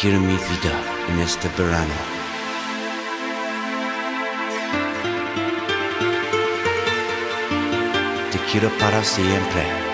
quiero mi vida en este verano. Te quiero para siempre.